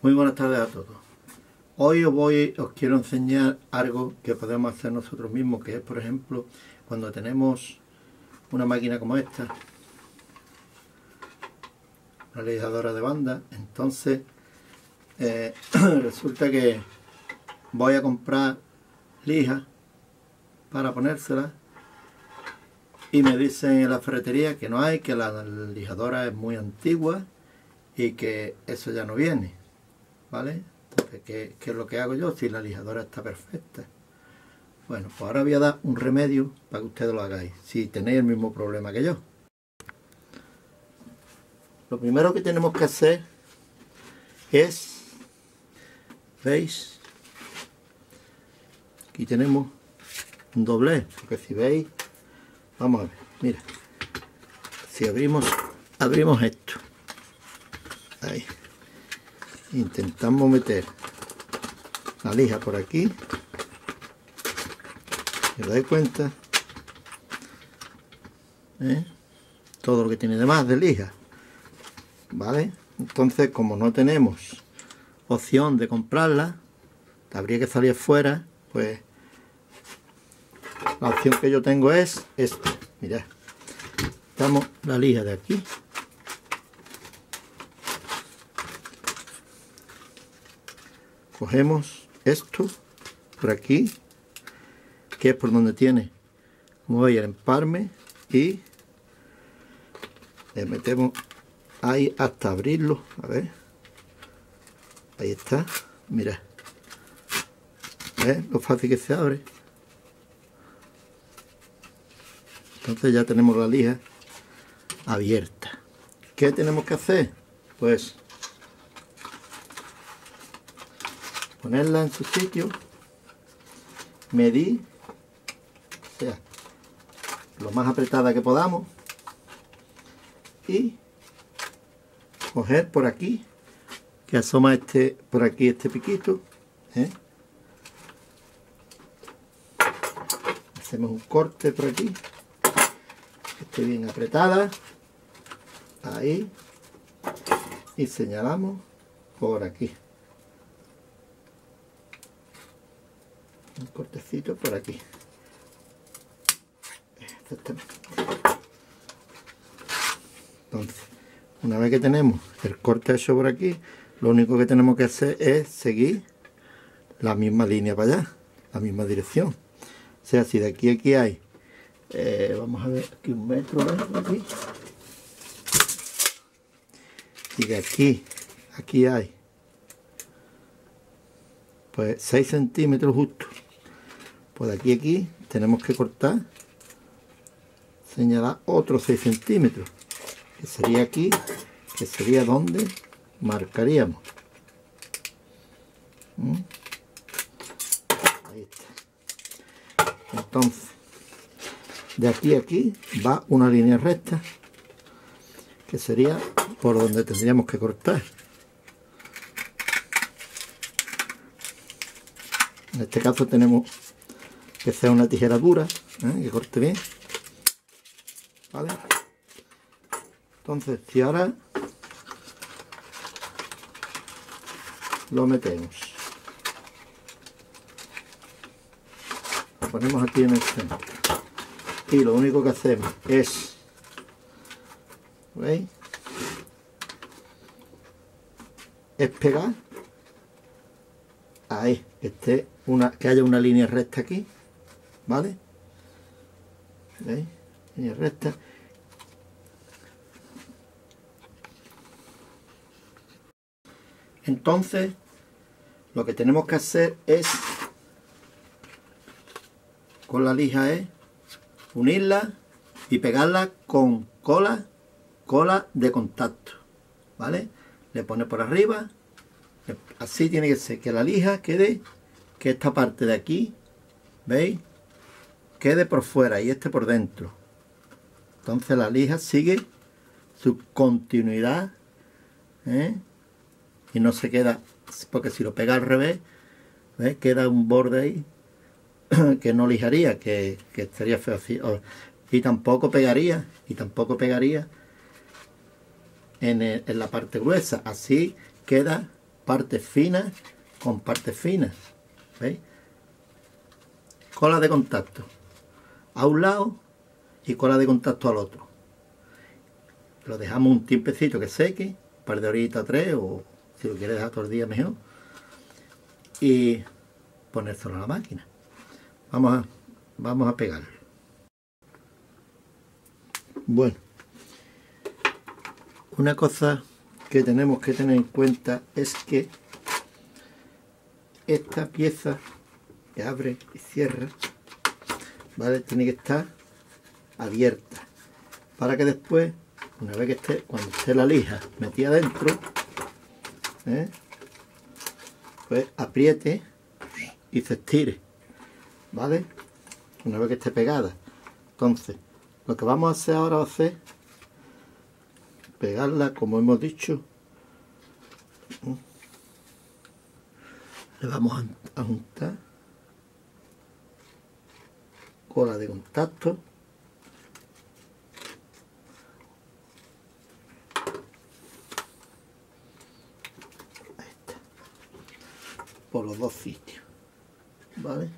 Muy buenas tardes a todos. Hoy os voy, os quiero enseñar algo que podemos hacer nosotros mismos, que es por ejemplo cuando tenemos una máquina como esta, una lijadora de banda, entonces eh, resulta que voy a comprar lija para ponérsela y me dicen en la ferretería que no hay, que la lijadora es muy antigua y que eso ya no viene. ¿Vale? Entonces, ¿qué, es lo que hago yo si la lijadora está perfecta? Bueno, pues ahora voy a dar un remedio para que ustedes lo hagáis, si tenéis el mismo problema que yo. Lo primero que tenemos que hacer es, ¿veis? Aquí tenemos un doblez, porque si veis, vamos a ver, mira, si abrimos, abrimos esto, ahí, intentamos meter la lija por aquí. ¿se dais cuenta. ¿Eh? todo lo que tiene de más de lija. Vale entonces como no tenemos opción de comprarla habría que salir fuera pues la opción que yo tengo es esta. Mirad. Damos la lija de aquí cogemos esto por aquí que es por donde tiene. Como veis el emparme y le metemos ahí hasta abrirlo. A ver. Ahí está. Mira. ¿ves lo fácil que se abre. Entonces ya tenemos la lija abierta. ¿qué tenemos que hacer? pues ponerla en su sitio, medir, o sea, lo más apretada que podamos. Y coger por aquí, que asoma este por aquí este piquito, ¿eh? hacemos un corte por aquí, que esté bien apretada, ahí, y señalamos por aquí. Un cortecito por aquí. Entonces una vez que tenemos el corte hecho por aquí lo único que tenemos que hacer es seguir la misma línea para allá la misma dirección. O sea si de aquí a aquí hay eh, vamos a ver aquí un metro aquí. Y de aquí aquí hay pues 6 centímetros justo pues de aquí aquí tenemos que cortar señalar otros 6 centímetros que sería aquí que sería donde marcaríamos. ¿Mm? ahí está. Entonces de aquí a aquí va una línea recta que sería por donde tendríamos que cortar. En este caso tenemos que sea una tijera dura, ¿eh? que corte bien. ¿Vale? Entonces, si ahora lo metemos, lo ponemos aquí en el centro y lo único que hacemos es, ¿veis? Es pegar ahí, que esté una, que haya una línea recta aquí ¿vale? ¿Veis? Línea recta. Entonces, lo que tenemos que hacer es, con la lija es, unirla y pegarla con cola, cola de contacto, ¿vale? Le pone por arriba, así tiene que ser, que la lija quede, que esta parte de aquí, ¿veis? Quede por fuera y este por dentro. Entonces la lija sigue su continuidad ¿eh? y no se queda, porque si lo pega al revés, queda un borde ahí que no lijaría, que, que estaría feo. Y tampoco pegaría, y tampoco pegaría en, en la parte gruesa. Así queda partes finas con partes finas. ¿Veis? Cola de contacto a un lado y cola de contacto al otro. Lo dejamos un tiempecito que seque, un par de horitas, tres, o si lo quieres dejar todo el día mejor. Y ponérselo a la máquina. Vamos a, vamos a pegarlo. Bueno, una cosa que tenemos que tener en cuenta es que esta pieza que abre y cierra, ¿vale? Tiene que estar abierta para que después, una vez que esté, cuando esté la lija metida dentro, ¿eh? pues apriete y se estire, ¿vale? Una vez que esté pegada. Entonces, lo que vamos a hacer ahora va a ser pegarla, como hemos dicho, le vamos a juntar cola de contacto. Por los dos sitios. Vale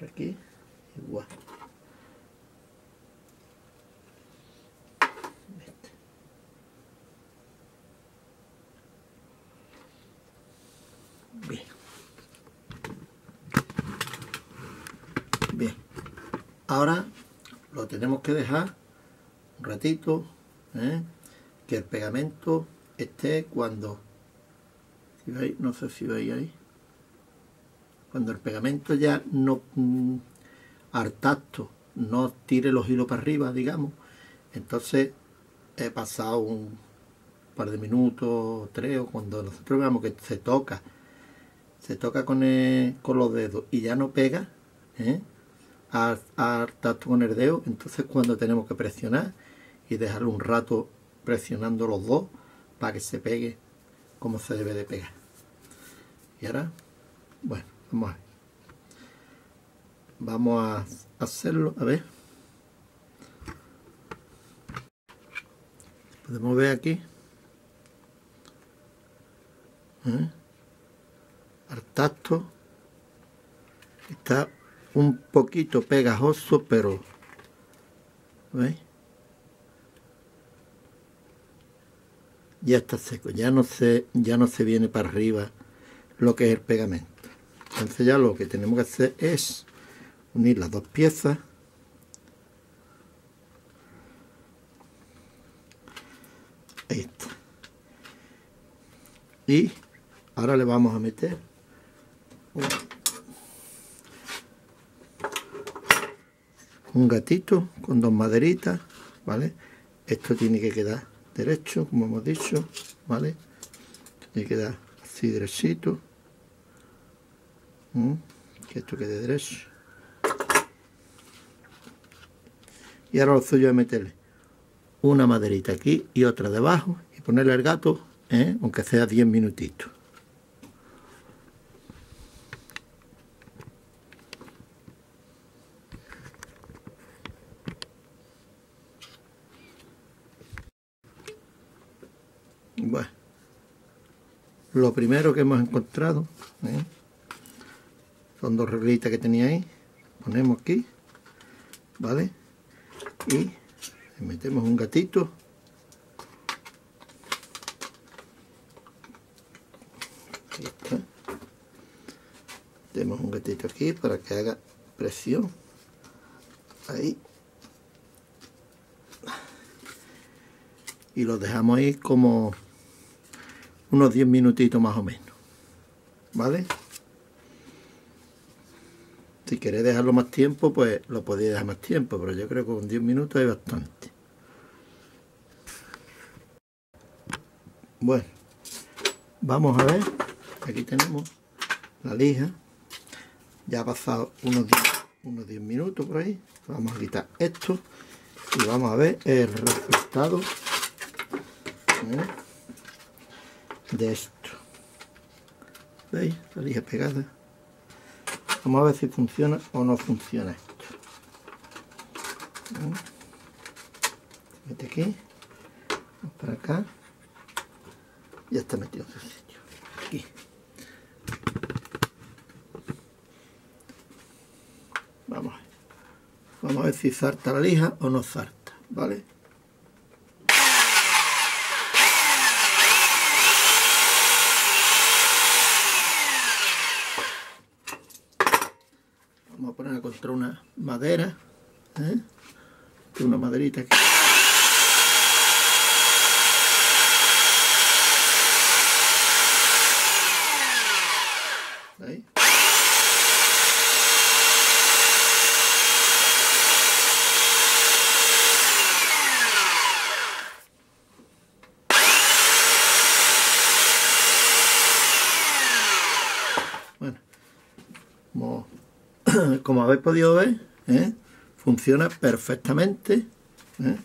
aquí igual bien bien ahora lo tenemos que dejar un ratito ¿eh? que el pegamento esté cuando veis, no sé si veis ahí cuando el pegamento ya no mm, tacto no tire los hilos para arriba digamos entonces he pasado un par de minutos tres o cuando nosotros veamos que se toca se toca con, con los dedos y ya no pega ¿eh? Tacto con el dedo. Entonces cuando tenemos que presionar y dejarlo un rato presionando los dos para que se pegue como se debe de pegar. Y ahora bueno vamos a, vamos a hacerlo a ver. Podemos ver aquí. ¿eh? al tacto está un poquito pegajoso pero ¿veis? ya está seco ya no se ya no se viene para arriba lo que es el pegamento. Entonces ya lo que tenemos que hacer es unir las dos piezas. Ahí está. Y ahora le vamos a meter un gatito con dos maderitas vale esto tiene que quedar derecho como hemos dicho vale tiene que quedar así derechito que esto quede derecho. Y ahora lo suyo es meterle una maderita aquí y otra debajo y ponerle el gato ¿eh? aunque sea 10 minutitos bueno lo primero que hemos encontrado ¿eh? son dos reglitas que tenía ahí ponemos aquí vale y metemos un gatito. Tenemos un gatito aquí para que haga presión. Ahí. Y lo dejamos ahí como unos 10 minutitos más o menos vale si queréis dejarlo más tiempo, pues lo podéis dejar más tiempo, pero yo creo que con 10 minutos hay bastante. Bueno, vamos a ver. Aquí tenemos la lija. Ya ha pasado unos 10, unos 10 minutos por ahí. Vamos a quitar esto y vamos a ver el resultado ¿eh? De esto. ¿Veis? La lija pegada. Vamos a ver si funciona o no funciona esto. mete aquí. Para acá. Ya está metido. Aquí. Vamos a ver. Vamos a ver si zarta la lija o no zarta, ¿vale? Contra una madera, ¿eh? una maderita. Como habéis podido ver, ¿eh? funciona perfectamente. ¿eh?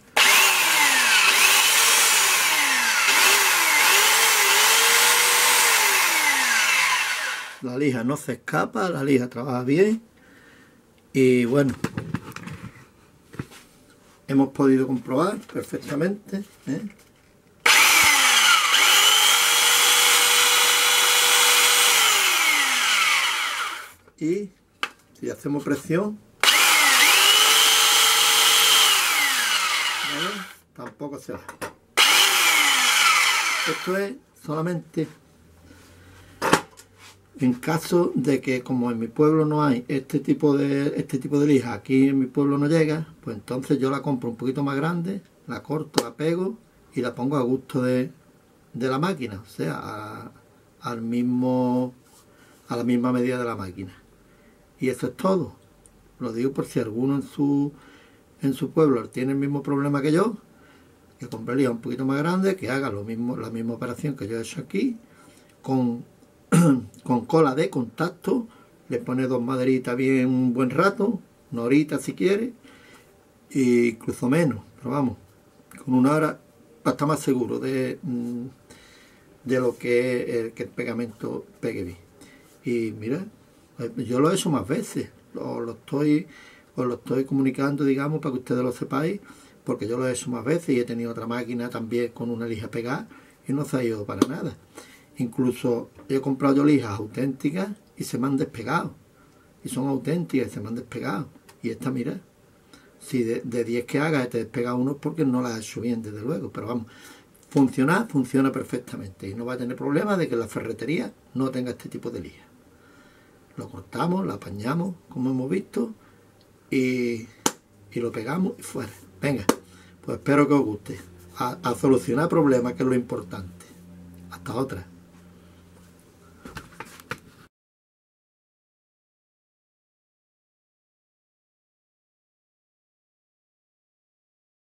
La lija no se escapa, la lija trabaja bien. Y bueno, hemos podido comprobar perfectamente. ¿eh? Y si hacemos presión, tampoco se va. Esto es solamente en caso de que como en mi pueblo no hay este tipo de este tipo de lija, aquí en mi pueblo no llega, pues entonces yo la compro un poquito más grande, la corto, la pego y la pongo a gusto de, la máquina, o sea, al mismo a la misma medida de la máquina. Y eso es todo. Lo digo por si alguno en su, en su pueblo tiene el mismo problema que yo, que compraría un poquito más grande, que haga lo mismo, la misma operación que yo he hecho aquí, con, con cola de contacto, le pone dos maderitas bien un buen rato, una horita si quiere, y incluso menos, pero vamos, con una hora para estar más seguro de, mm, de lo que, que el pegamento pegue bien. Y mira, yo lo he hecho más veces, lo, estoy, os lo estoy comunicando, digamos, para que ustedes lo sepáis, porque yo lo he hecho más veces y he tenido otra máquina también con una lija pegada y no se ha ido para nada. Incluso he comprado yo lijas auténticas y se me han despegado. Y son auténticas y se me han despegado. Y esta, mira, si de, 10 que haga te despega uno porque no la has hecho bien, desde luego. Pero vamos, funciona, funciona perfectamente. Y no va a tener problema de que la ferretería no tenga este tipo de lija lo cortamos, lo apañamos, como hemos visto, y, lo pegamos y fuera. Venga, pues espero que os guste. a solucionar problemas, que es lo importante. Hasta otra.